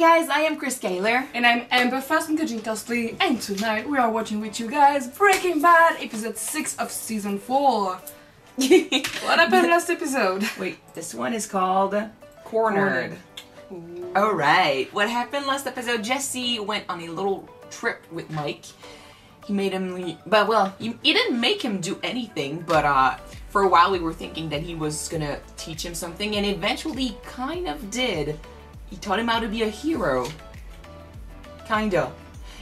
guys, I am Chris Kaler. And I'm Amber Fastenkajinkowski, and tonight we are watching with you guys Breaking Bad, episode 6 of season 4. what happened last episode? Wait, this one is called Cornered. Alright, what happened last episode? Jesse went on a little trip with Mike. He made him leave, but well, he, he didn't make him do anything, but uh, for a while we were thinking that he was gonna teach him something, and eventually kind of did. He taught him how to be a hero. Kinda.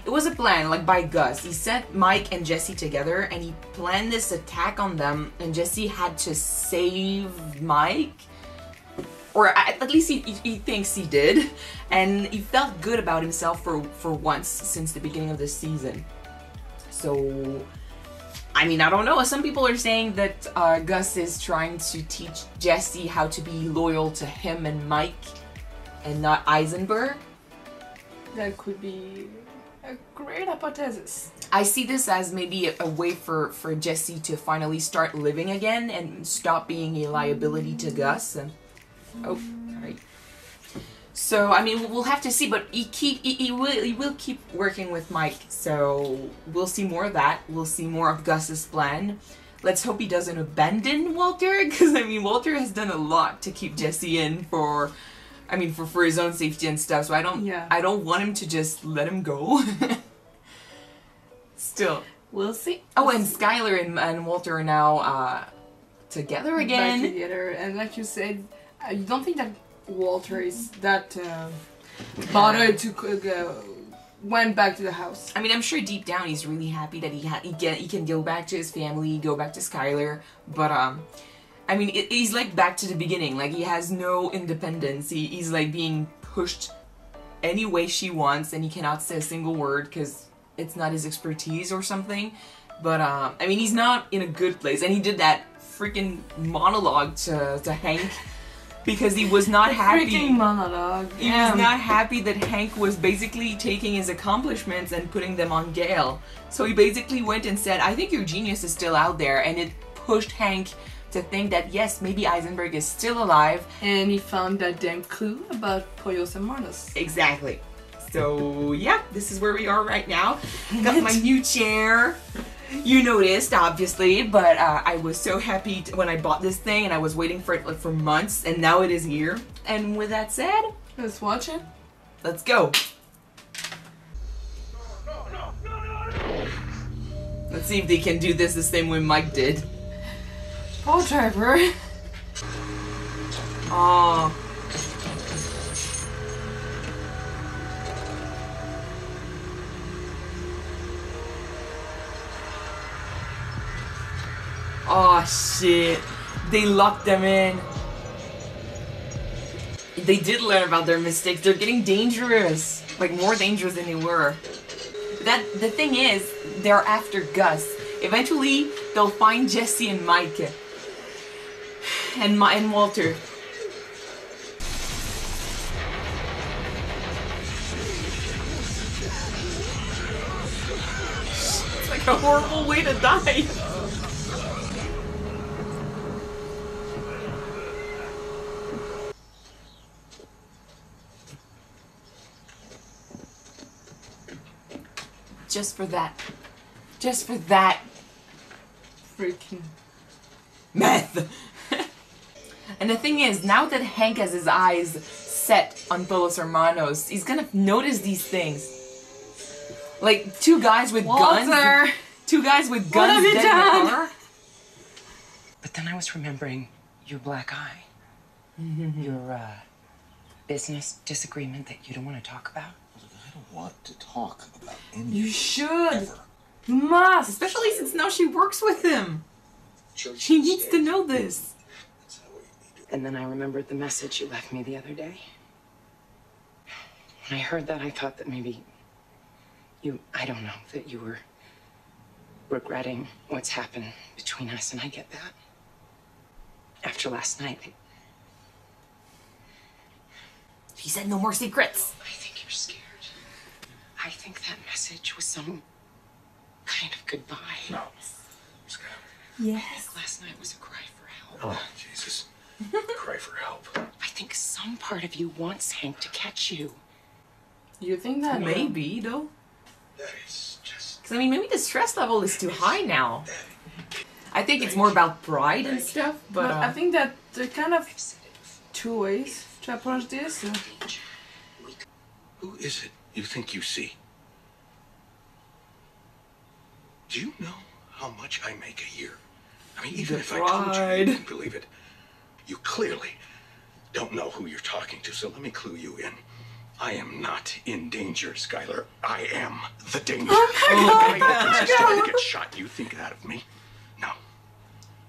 It was a plan, like by Gus. He sent Mike and Jesse together and he planned this attack on them, and Jesse had to save Mike. Or at least he, he, he thinks he did. And he felt good about himself for, for once since the beginning of the season. So, I mean, I don't know. Some people are saying that uh, Gus is trying to teach Jesse how to be loyal to him and Mike and not Eisenberg. That could be a great hypothesis. I see this as maybe a, a way for, for Jesse to finally start living again and stop being a liability to mm. Gus. And oh, alright. So I mean, we'll have to see, but he keep he, he will he will keep working with Mike. So we'll see more of that. We'll see more of Gus's plan. Let's hope he doesn't abandon Walter, because I mean, Walter has done a lot to keep Jesse in for. I mean, for, for his own safety and stuff. So I don't, Yeah. I don't want him to just let him go. Still, We'll see. Oh, and Skyler and, and Walter are now uh, together Back again. together, and like you said, uh, you don't think that Walter is that uh, bothered to go went back to the house. I mean, I'm sure deep down he's really happy that he ha- he get he can go back to his family, go back to Skyler. But um, I mean, it, he's like back to the beginning. Like he has no independence. He, he's like being pushed any way she wants, and he cannot say a single word because it's not his expertise or something. But um, I mean, he's not in a good place, and he did that freaking monologue to to Hank because he was not happy. Freaking monologue. He was not happy that Hank was basically taking his accomplishments and putting them on Gale. So he basically went and said, I think your genius is still out there. And it pushed Hank to think that, yes, maybe Eisenberg is still alive. And he found that damn clue about Pollos Hermanos. Exactly. So, yeah, this is where we are right now. Got my new chair. You noticed, obviously, but uh, I was so happy t- when I bought this thing and I was waiting for it like for months, and now it is here. And with that said, Let's watch it. let's go. Let's see if they can do this the same way Mike did. Trevor. Oh. Oh shit. They locked them in. They did learn about their mistakes. They're getting dangerous. Like more dangerous than they were. That the thing is, they're after Gus. Eventually, they'll find Jesse and Mike. And my and Walter. It's like a horrible way to die. Just for that. Just for that Freaking. meth. And the thing is, now that Hank has his eyes set on Pollos Hermanos, he's gonna notice these things. Like two guys with guns. Walter! Two guys with What guns have you dead in the car. But then I was remembering your black eye. your uh, business disagreement that you don't want to talk about. I don't want to talk about any You should. ever. You must. Especially since now she works with him. Church She needs to know this. That's not what you need to And then I remembered the message you left me the other day. When I heard that, I thought that maybe you, I don't know, that you were regretting what's happened between us, and I get that. After last night, I, She said no more secrets. I think you're scared. I think that message was some kind of goodbye. No. Skyler. Yes. Last night was a cry for help. Oh, Jesus. Cry for help. I think some part of you wants Hank to catch you. You think that? Maybe though. That is just. Because I mean, maybe the stress level is too high now. I think it's more about pride and stuff. But, But uh, I think that there are kind of two ways to approach this. Uh, Who is it you think you see? Do you know how much I make a year? I mean, even if I told you, you wouldn't believe it. You clearly don't know who you're talking to, so let me clue you in. I am not in danger, Skyler. I am the danger. Oh my God! to oh get shot, you think that of me? No.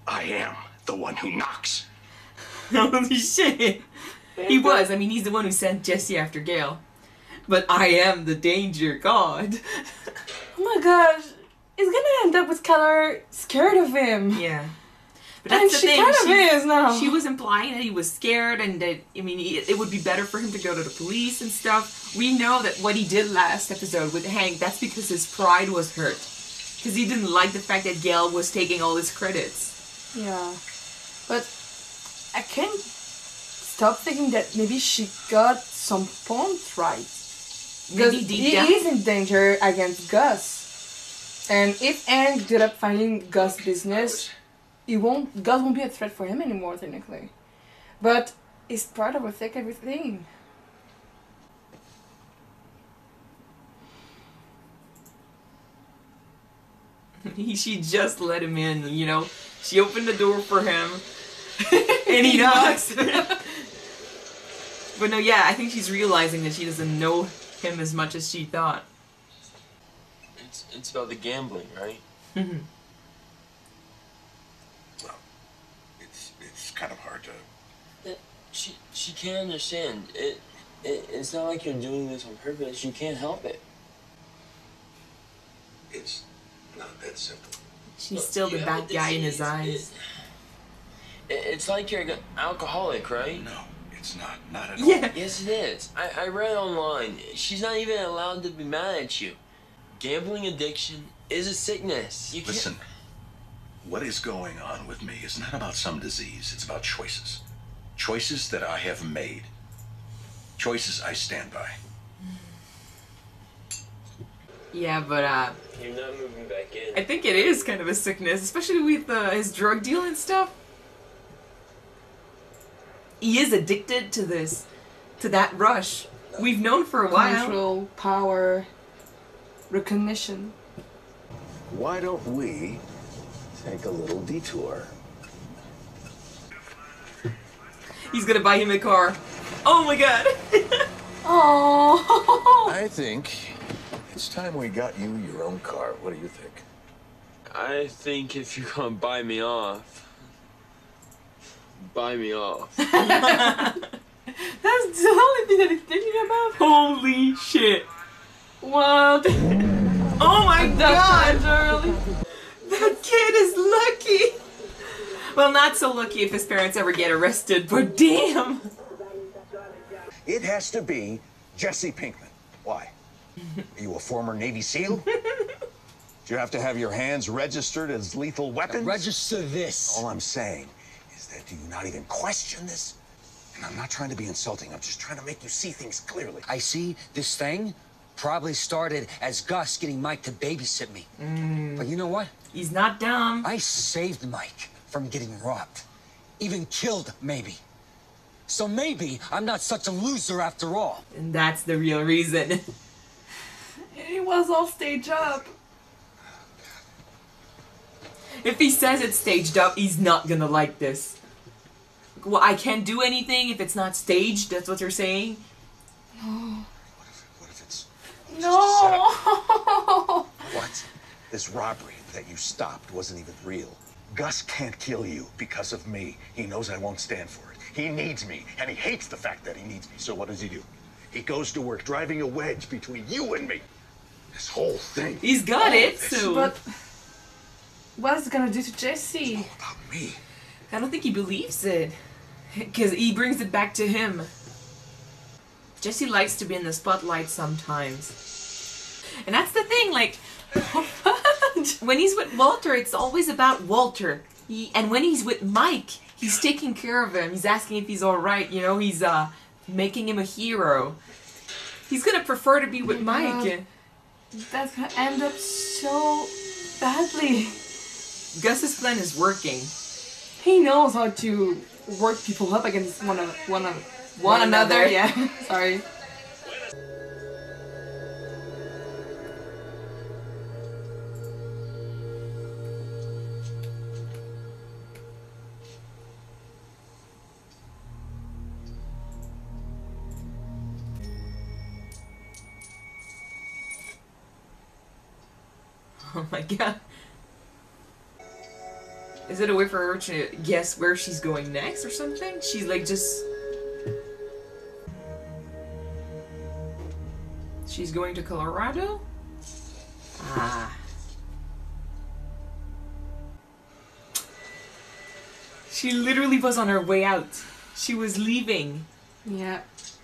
I am the one who knocks. Holy shit. He was. I mean, he's the one who sent Jesse after Gale. But I am the danger god. oh my gosh, it's gonna end up with Skyler scared of him. Yeah. But And that's the she thing. kind of she, is now. she was implying that he was scared and that, I mean, it, it would be better for him to go to the police and stuff. We know that what he did last episode with Hank, that's because his pride was hurt. Because he didn't like the fact that Gale was taking all his credits. Yeah, but I can't stop thinking that maybe she got some points right. Because he down. is in danger against Gus. And if Hank ended up finding Gus' business, he won't Gus won't be a threat for him anymore technically. But it's part of a overtake everything. He, she just let him in, you know. She opened the door for him, and he knocks. but no, yeah, I think she's realizing that she doesn't know him as much as she thought. It's it's about the gambling, right? Mhm. Well, it's it's kind of hard to. She she can't understand. It, it it's not like you're doing this on purpose. You can't help it. It's not that simple. She's still the bad have to guy in see his it- eyes. It, it's like you're an alcoholic, right? No, it's not. Not at all. Yeah. Yes, it is. I, I read online. She's not even allowed to be mad at you. Gambling addiction is a sickness. You can't. Listen, what is going on with me is not about some disease. It's about choices. Choices that I have made. Choices I stand by. Yeah, but uh, You're not moving back in. I think it is kind of a sickness, especially with uh, his drug deal and stuff. He is addicted to this, to that rush. We've known for a while. Control, power, recognition. Why don't we take a little detour? He's gonna buy him a car. Oh my god. Oh. I think it's time we got you your own car. What do you think? I think if you're gonna buy me off, buy me off. That's the only thing that he's thinking about. Holy shit. What? Oh my god. That's early. That kid is lucky. Well, not so lucky if his parents ever get arrested, but damn. It has to be Jesse Pinkman. Why? Are you a former Navy SEAL? Do you have to have your hands registered as lethal weapons? Register this. All I'm saying is that do you not even question this? And I'm not trying to be insulting. I'm just trying to make you see things clearly. I see this thing probably started as Gus getting Mike to babysit me. Mm. But you know what? He's not dumb. I saved Mike from getting robbed. Even killed, maybe. So maybe I'm not such a loser after all. And that's the real reason. It was all staged up. If he says it's staged up, he's not gonna like this. Well, I can't do anything if it's not staged, that's what you're saying? No. What if, what if it's No. what? This robbery that you stopped wasn't even real. Gus can't kill you because of me. He knows I won't stand for it. He needs me, and he hates the fact that he needs me. So what does he do? He goes to work driving a wedge between you and me. This whole thing. He's got it, of so. but what is it gonna do to Jesse? It's all about me. I don't think he believes it. Because he brings it back to him. Jesse likes to be in the spotlight sometimes. And that's the thing, like, when he's with Walter, it's always about Walter. He, and when he's with Mike, he's taking care of him. He's asking if he's alright, you know, he's uh, making him a hero. He's gonna prefer to be with Mike. God. That's gonna end up so badly. Gus's plan is working. He knows how to work people up against one of one of one, One another. another. Yeah. Sorry. God. Is it a way for her to guess where she's going next or something? She's like just. She's going to Colorado? Ah. She literally was on her way out. She was leaving. Yeah.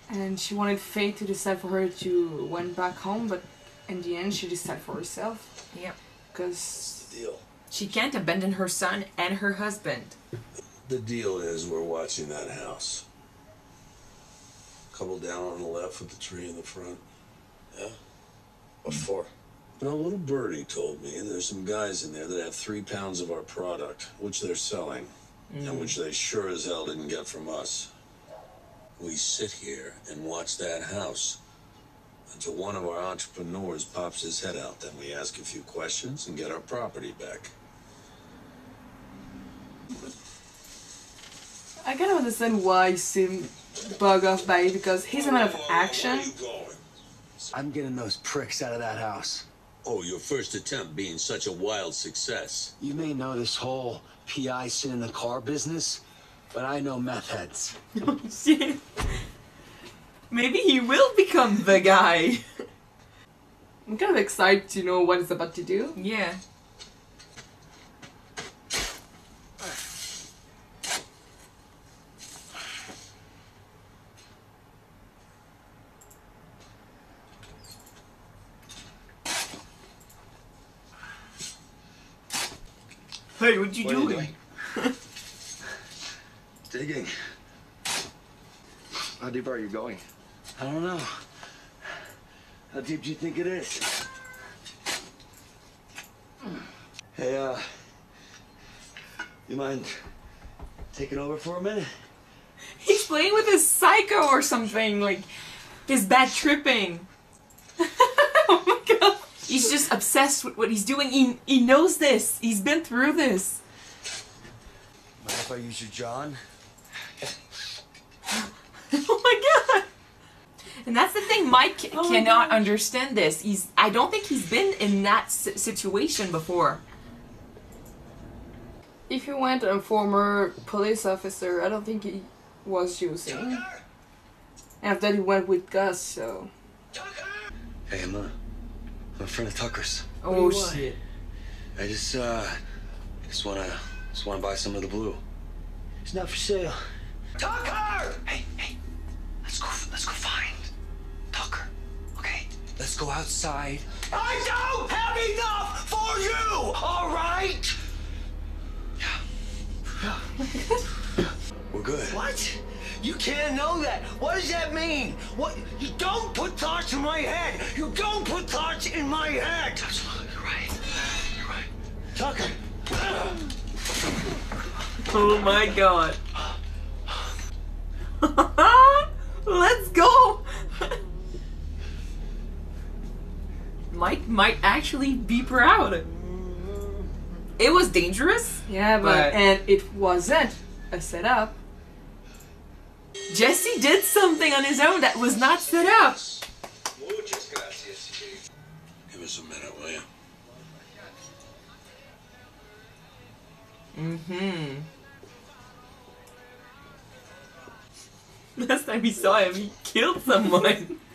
And she wanted Faye to decide for her to went back home, but in the end she decided for herself. Yeah. Because Deal. She can't abandon her son and her husband. The deal is we're watching that house. Couple down on the left with the tree in the front. Yeah? What for? Well, a little birdie told me there's some guys in there that have three pounds of our product, which they're selling, and mm. which they sure as hell didn't get from us. We sit here and watch that house until one of our entrepreneurs pops his head out. Then we ask a few questions and get our property back. I kind of understand why you seem bug off by it because he's a man of action. Where you going? I'm getting those pricks out of that house. Oh, your first attempt being such a wild success. You may know this whole PI sit in the car business, but I know meth heads. Oh, shit. Maybe he will become the guy. I'm kind of excited to know what he's about to do. Yeah. Hey, what you What are you doing? Digging. How deep are you going? I don't know. How deep do you think it is? Hey, uh, you mind taking over for a minute? He's playing with his psycho or something, like his bad tripping. oh my god. He's just obsessed with what he's doing. He, he knows this. He's been through this. Mind if I use your John? oh my god. And that's the thing, Mike Oh cannot understand this. He's I don't think he's been in that si- situation before. If he went a former police officer, I don't think he was using. And after he went with Gus, so. Hey, I'm a, I'm a friend of Tucker's. Oh do you want? shit. I just, uh, just wanna, just wanna buy some of the blue. It's not for sale. Tucker! Hey, hey, let's go. Let's go find Tucker. Okay, let's go outside. I don't have enough for you, all right? We're good. What? You can't know that. What does that mean? What? You don't put thoughts in my head. You don't put thoughts in my head. Absolutely, you're right. You're right. Tucker. Oh my god. Let's go. Mike might actually be proud. It was dangerous. Yeah, but. But- And it wasn't a setup. Jesse did something on his own that was not set up. Give us a minute, will you? Mm-hmm. Last time we saw him, he killed someone.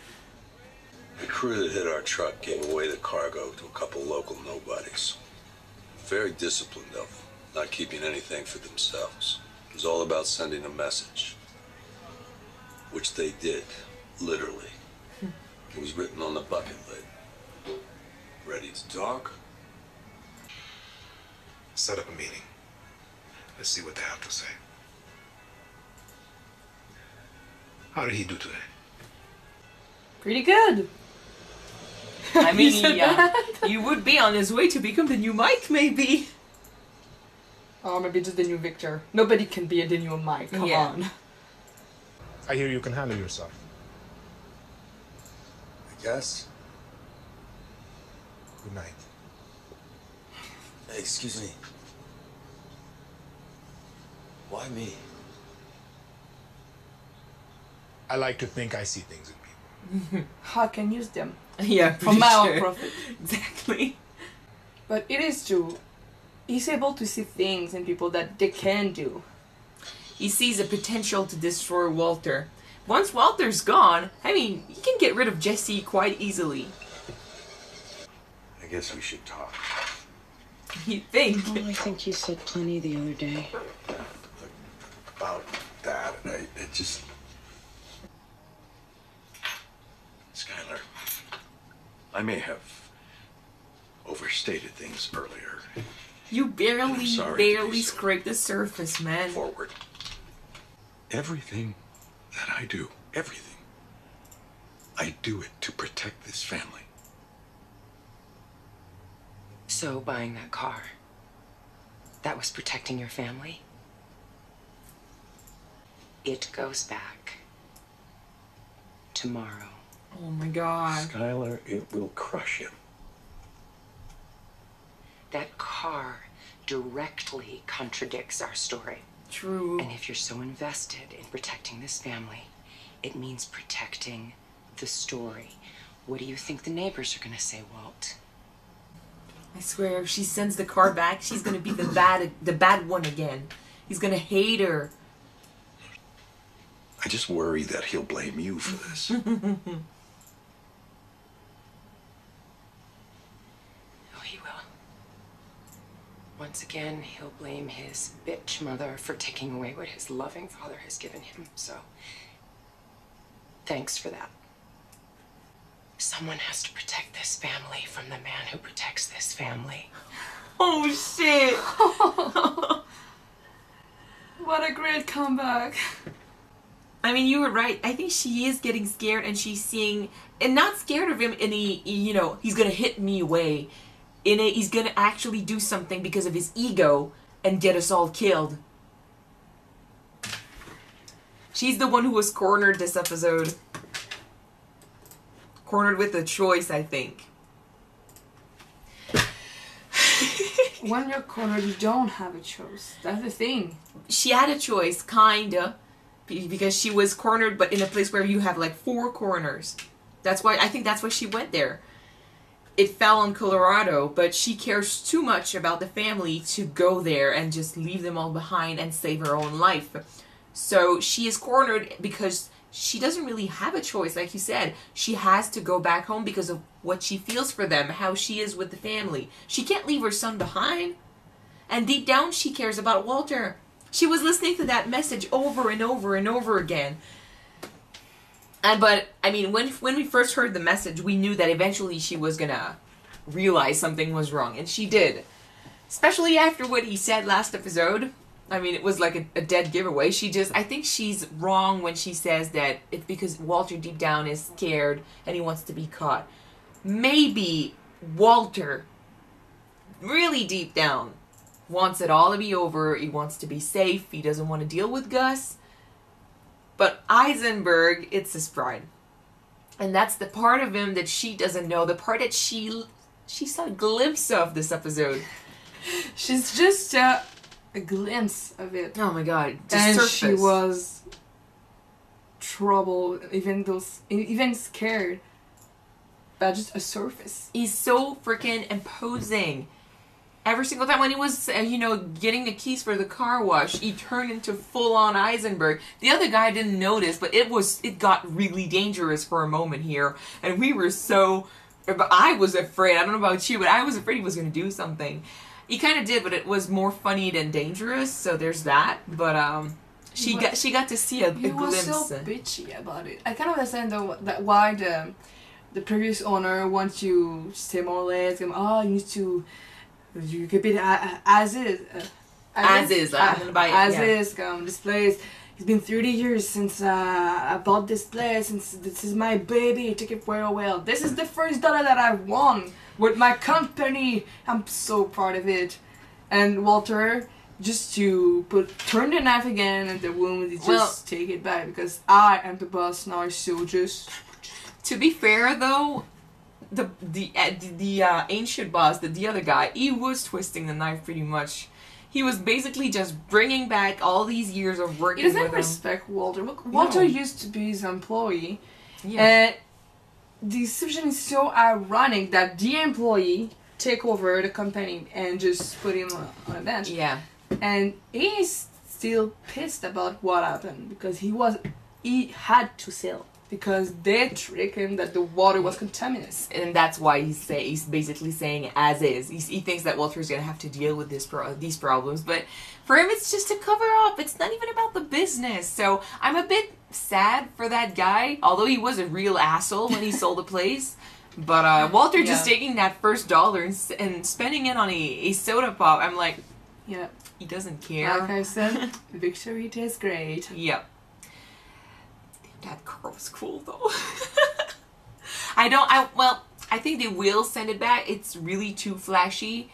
The crew that hit our truck gave away the cargo to a couple local nobodies. Very disciplined of them, not keeping anything for themselves. It was all about sending a message. Which they did, literally. It was written on the bucket lid. Ready to talk? Set up a meeting. Let's see what they have to say. How did he do today? Pretty good. I mean, said yeah, you would be on his way to become the new Mike, maybe. Or maybe just the new Victor. Nobody can be a the new Mike. Come Yeah. on. I hear you can handle yourself. I guess. Good night. Excuse me. Why me? I like to think I see things in people. How can use them Yeah, for pretty my own profit. Exactly. But it is true. He's able to see things in people that they can do. He sees a potential to destroy Walter. Once Walter's gone, I mean, he can get rid of Jesse quite easily. I guess we should talk. You think? Oh, I think you said plenty the other day. About that, I, it just. Skyler, I may have overstated things earlier. You barely, I'm sorry to be barely so scraped the surface, man. Forward. Everything that I do, everything, I do it to protect this family. So buying that car, that was protecting your family? It goes back tomorrow. Oh my god. Skyler, it will crush him. That car directly contradicts our story. True. And if you're so invested in protecting this family, it means protecting the story. What do you think the neighbors are going to say, Walt? I swear, if she sends the car back, she's gonna be the bad, the bad one again. He's gonna hate her. I just worry that he'll blame you for this. Oh, he will. Once again, he'll blame his bitch mother for taking away what his loving father has given him. So, thanks for that. Someone has to protect this family from the man who protects this family. Oh shit! What a great comeback. I mean, you were right. I think she is getting scared, and she's seeing, and not scared of him in a, you know, he's gonna hit me way. In it he's gonna actually do something because of his ego and get us all killed. She's the one who was cornered this episode. Cornered with a choice, I think. when you're cornered, you don't have a choice. That's the thing. she had a choice, kinda, because she was cornered, but in a place where you have like four corners. That's why I think that's why she went there. It fell on Colorado, but she cares too much about the family to go there and just leave them all behind and save her own life. So she is cornered because she doesn't really have a choice. Like you said, she has to go back home because of what she feels for them, how she is with the family. She can't leave her son behind. And deep down, she cares about Walter. She was listening to that message over and over and over again. And but I mean, when when we first heard the message, we knew that eventually she was gonna realize something was wrong, and she did. Especially after what he said last episode. I mean, it was like a, a dead giveaway. She just, I think she's wrong when she says that it's because Walter deep down is scared and he wants to be caught. Maybe Walter, really deep down, wants it all to be over. He wants to be safe. He doesn't want to deal with Gus. But Eisenberg, it's his pride. And that's the part of him that she doesn't know. The part that she she saw a glimpse of this episode. She's just uh, a glimpse of it. Oh my god. And surface. she was troubled, even those, even scared. But just a surface. He's so freaking imposing. Every single time when he was, uh, you know, getting the keys for the car wash, he turned into full on Eisenberg. The other guy didn't notice, but it was, it got really dangerous for a moment here. And we were so, but I was afraid. I don't know about you, but I was afraid he was going to do something. He kind of did, but it was more funny than dangerous. So there's that. But um, she But- got she got to see a, a He was so bitchy about it. I kind of understand though that why the the previous owner wants you to say more or less. um, Oh, you need to you keep it a- a- as is. Uh, As is, I'm gonna buy it, As yeah. is. Um, this place. it's been 30 years since uh, I bought this place, and s- this is my baby. I took it very well. This is the first dollar that I won with my company. I'm so proud of it. And Walter, just to put turn the knife again and the wound, just Well- take it back because I am the boss now. So just To be fair, though, the the uh, the, the uh, ancient boss, the the other guy, he was twisting the knife pretty much. He was basically just bringing back all these years of he working doesn't with him. respect Walter. Look, Walter No. used to be his employee. Yeah. And the situation is so ironic that the employee take over the company and just put him on- on a bench. yeah. And he's still pissed about what happened because he was he had to sell because they're him that the water was contaminated. and that's why he's say he's basically saying as is. He's, he thinks that Walter's gonna have to deal with this pro- these problems, but for him it's just to cover up. It's not even about the business. So I'm a bit sad for that guy, although he was a real asshole when he sold the place. But uh, Walter just taking that first dollar and, and spending it on a, a soda pop, I'm like, Yeah. he doesn't care. Like I said, victory tastes great. Yep. That car was cool though. I don't. I well. I think they will send it back. It's really too flashy,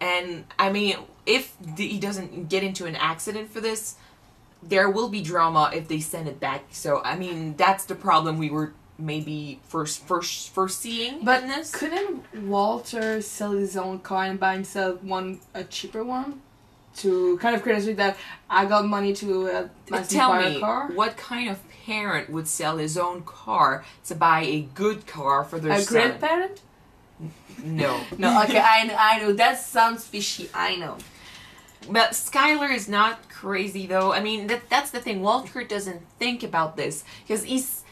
and I mean, if he doesn't get into an accident for this, there will be drama if they send it back. So I mean, that's the problem we were maybe first first foreseeing But in this. couldn't Walter sell his own car and buy himself one a cheaper one? To kind of criticize that I got money to uh, Tell me, car. what kind of parent would sell his own car to buy a good car for their A son? great parent? No. No, okay, I know, I know. That sounds fishy. I know. But Skyler is not crazy though. I mean, that that's the thing. Walter doesn't think about this because he's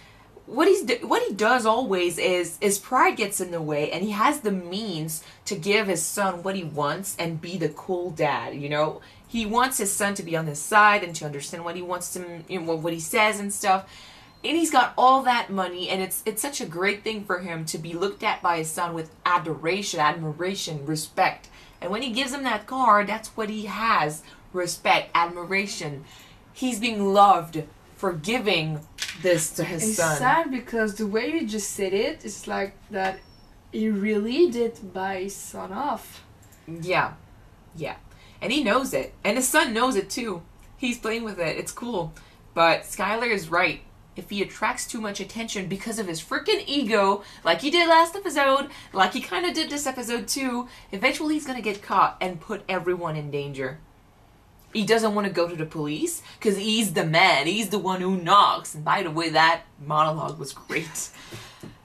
what he's what he does always is is pride gets in the way, and he has the means to give his son what he wants and be the cool dad. You know, he wants his son to be on his side and to understand what he wants to, you know, what he says and stuff. And he's got all that money, and it's it's such a great thing for him to be looked at by his son with adoration, admiration, respect. And when he gives him that car, that's what he has respect, admiration. He's being loved for giving this to his It's son. sad because the way you just said it, it's like that he really did buy his son off. Yeah. Yeah. And he knows it. And his son knows it too. He's playing with it. It's cool. But Skyler is right. If he attracts too much attention because of his freaking ego, like he did last episode, like he kind of did this episode too, eventually he's going to get caught and put everyone in danger. He doesn't want to go to the police because he's the man. He's the one who knocks. And by the way, that monologue was great.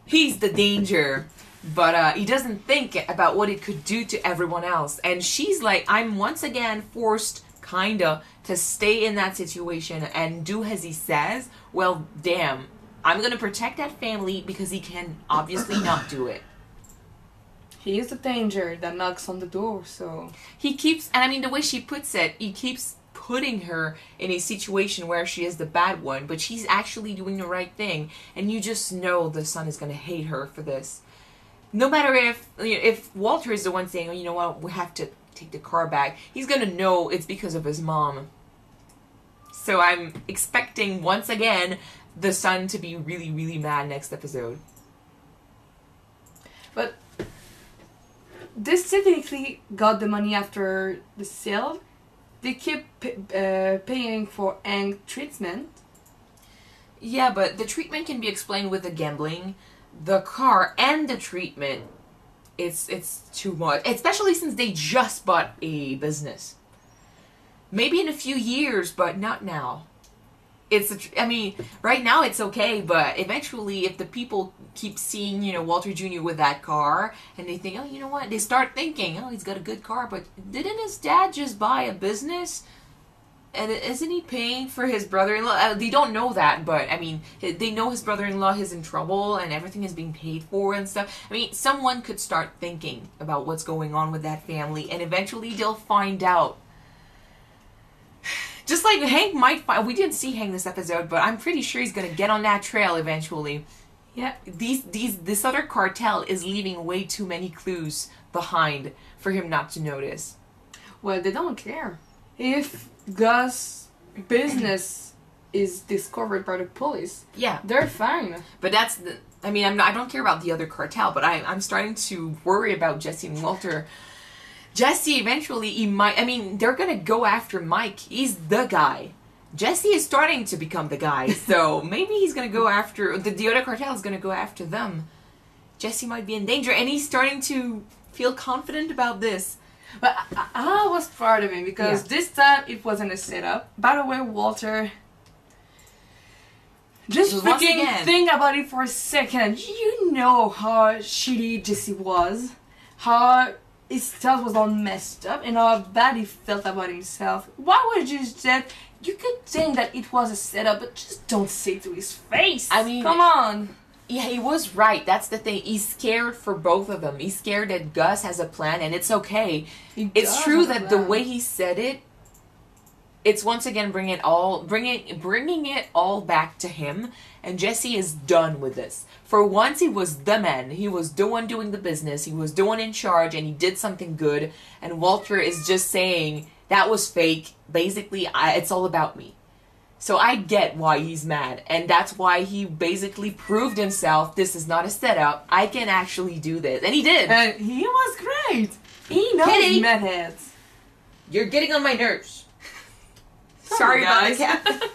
He's the danger. But uh, he doesn't think about what it could do to everyone else. And she's like, I'm once again forced, kinda, to stay in that situation and do as he says. Well, damn. I'm gonna protect that family because he can obviously not do it. He is the danger that knocks on the door, so. He keeps, and I mean, the way she puts it, he keeps putting her in a situation where she is the bad one, but she's actually doing the right thing, and you just know the son is gonna hate her for this. No matter if you know, if Walter is the one saying, "Oh, you know what, we have to take the car back," he's gonna know it's because of his mom. So I'm expecting once again the son to be really, really mad next episode. But this technically got the money after the sale. They keep uh, paying for Ang treatment. Yeah, but the treatment can be explained with the gambling, the car, and the treatment. It's it's too much, especially since they just bought a business. Maybe in a few years, but not now. It's a I mean, right now it's okay, but eventually, if the people keep seeing, you know, Walter Jr. with that car, and they think, oh, you know what, they start thinking, oh, he's got a good car, but didn't his dad just buy a business? And isn't he paying for his brother-in-law? Uh, they don't know that, but I mean, they know his brother-in-law is in trouble and everything is being paid for and stuff. I mean, someone could start thinking about what's going on with that family, and eventually they'll find out. Just like Hank might find, we didn't see Hank this episode, but I'm pretty sure he's gonna get on that trail eventually. Yeah. These, these, this other cartel is leaving way too many clues behind for him not to notice. Well, they don't care. If Gus' business is discovered by the police, Yeah. they're fine. But that's the. I mean, I'm not, I don't care about the other cartel, but I, I'm starting to worry about Jesse and Walter. Jesse eventually, he might. I mean, they're gonna go after Mike. He's the guy. Jesse is starting to become the guy, so maybe he's gonna go after the, the other cartel is gonna go after them. Jesse might be in danger, and he's starting to feel confident about this. But I, I was proud of him because Yeah. this time it wasn't a setup. By the way, Walter. Just freaking think about it for a second. You know how shitty Jesse was, how his stuff was all messed up, and how bad he felt about himself. Why would you just that? You could think that it was a setup, but just don't say it to his face. I mean- come on. Yeah, he was right. That's the thing. He's scared for both of them. He's scared that Gus has a plan, and it's okay. He It's true that the way he said it, it's once again bringing it all, bringing bringing it all back to him. And Jesse is done with this. For once, he was the man. He was the one doing the business. He was the one in charge, and he did something good. And Walter is just saying that was fake. Basically, I, it's all about me. So I get why he's mad, and that's why he basically proved himself. This is not a setup. I can actually do this, and he did. And he was great. He knows Kitty. metheads. You're getting on my nerves. Sorry, Sorry, about guys. the cat.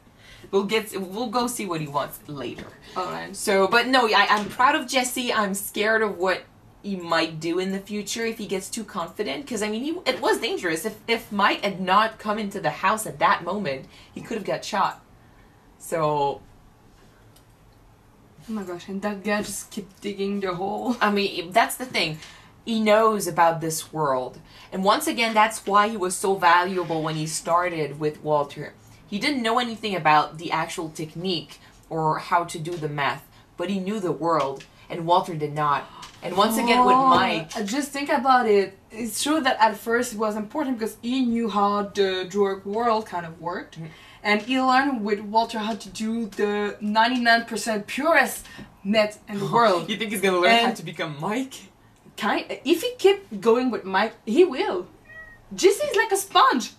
we'll get. We'll go see what he wants later. Alright. So, but no, I, I'm proud of Jesse. I'm scared of what he might do in the future if he gets too confident. Because I mean, he, it was dangerous. If if Mike had not come into the house at that moment, he could have got shot. So Oh my gosh, and that guy just kept digging the hole. I mean, that's the thing. He knows about this world. And once again, that's why he was so valuable when he started with Walter. He didn't know anything about the actual technique or how to do the math, but he knew the world, and Walter did not. And once again, with Oh, Mike, just think about it. It's true that at first it was important because he knew how the drug world kind of worked. Mm. And he learned with Walter how to do the 99% purest meth in the world. you think he's gonna learn how to become Mike? Kind, if he kept going with Mike, he will. Jesse's like a sponge.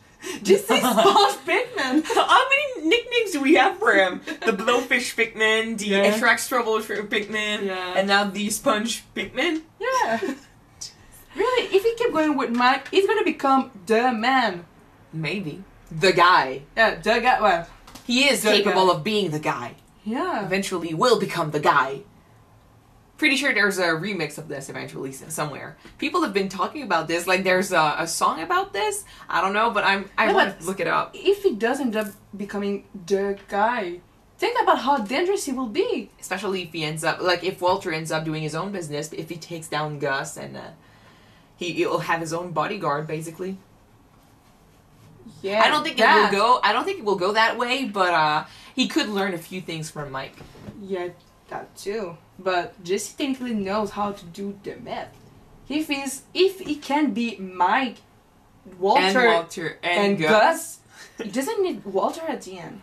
Jesse's sponge Pinkman. How many nicknames do we have for him? The blowfish Pinkman, the Yeah. Trouble Pinkman, Yeah. and now the Sponge Pinkman. Yeah. really, if he keep going with Mike, he's gonna become the man. Maybe. The guy. Yeah, the guy. Well, He is The capable guy. of being the guy. yeah. Eventually will become the guy. Pretty sure there's a remix of this eventually somewhere. People have been talking about this, like there's a, a song about this. I don't know, but I'm I Yeah, want to look it up. if he does end up becoming the guy, think about how dangerous he will be. Especially if he ends up like if Walter ends up doing his own business, if he takes down Gus and uh, he he'll have his own bodyguard basically. Yeah, I don't think it will go. I don't think it will go that way, but uh, he could learn a few things from Mike. Yeah, that too. But Jesse technically knows how to do the math. If he's if he can be Mike, Walter, and Walter and, and Gus. Gus, he doesn't need Walter at the end.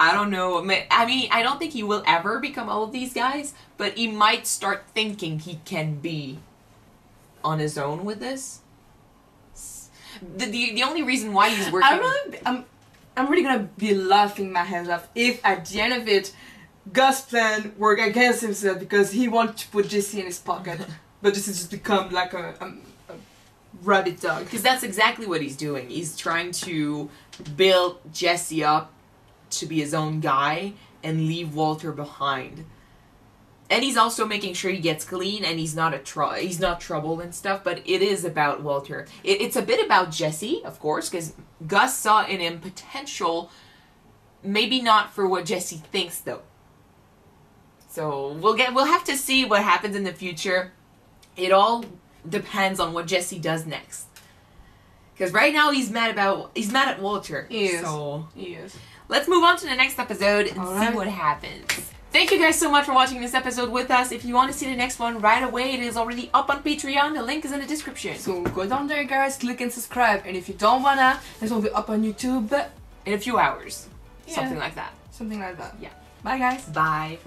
I don't know. I mean, I don't think he will ever become all of these guys, but he might start thinking he can be on his own with this. The, the, the only reason why he's working. I'm really, I'm, I'm really gonna be laughing my head off if at the end of it, Gus plan work against himself because he wanted to put Jesse in his pocket, but Jesse just become like a, a, a rabbit dog. Because that's exactly what he's doing. He's trying to build Jesse up to be his own guy and leave Walter behind. And he's also making sure he gets clean and he's not a tr- he's not trouble and stuff. But it is about Walter. It, it's a bit about Jesse, of course, because Gus saw in him potential. Maybe not for what Jesse thinks though. So we'll get we'll have to see what happens in the future. It all depends on what Jesse does next. Because right now he's mad about he's mad at Walter. He is. So Yes. let's move on to the next episode and Alright. see what happens. Thank you guys so much for watching this episode with us. If you want to see the next one right away, it is already up on Patreon. The link is in the description. So go down there, guys, click and subscribe. And if you don't wanna, this will be up on YouTube. In a few hours. Yeah. Something like that. Something like that. Yeah. Bye, guys. Bye.